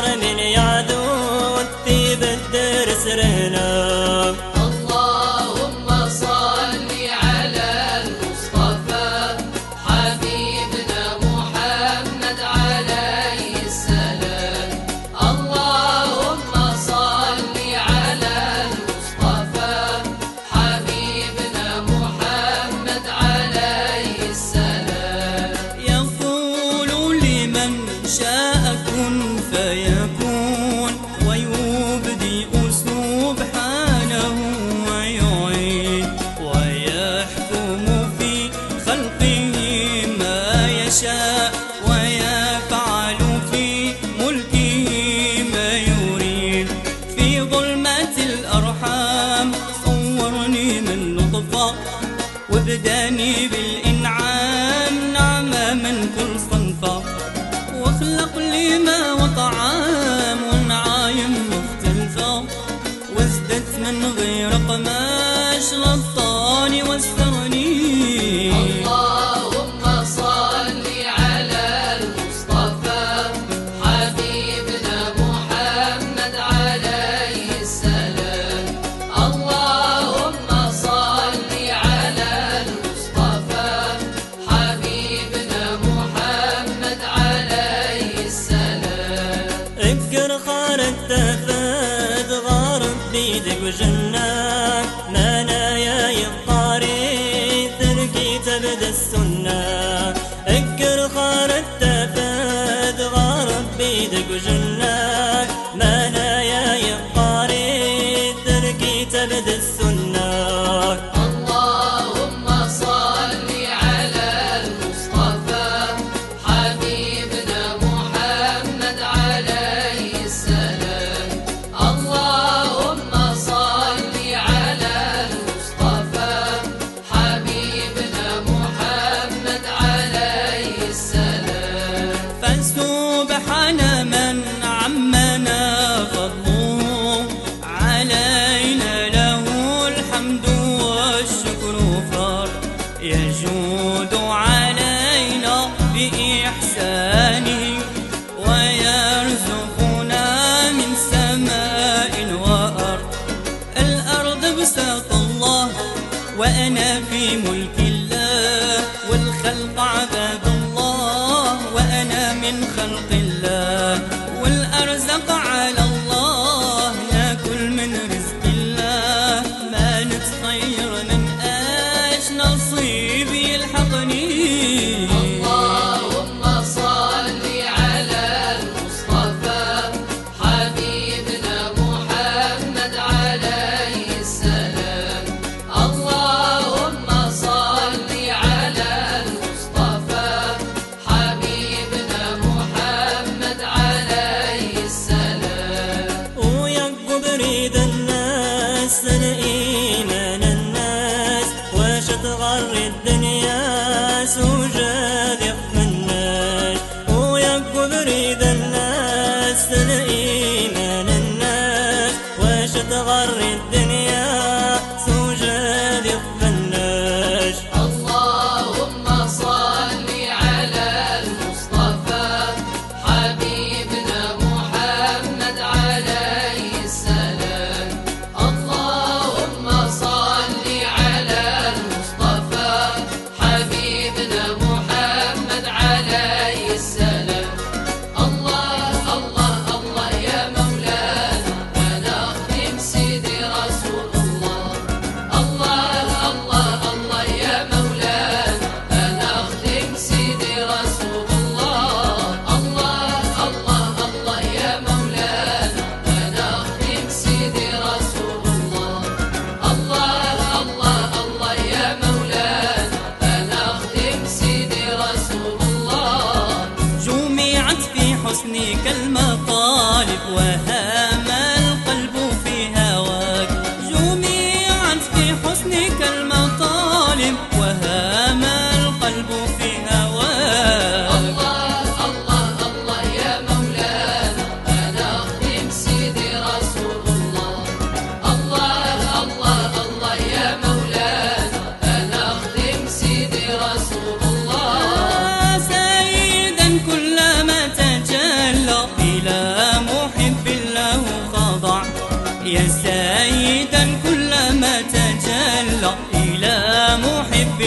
I an سبحان من عمنا فضله علينا له الحمد والشكر فر يجود علينا بإحسانه ويرزقنا من سماء وأرض. الأرض بساط الله وأنا في ملكه تغري الدنيا محب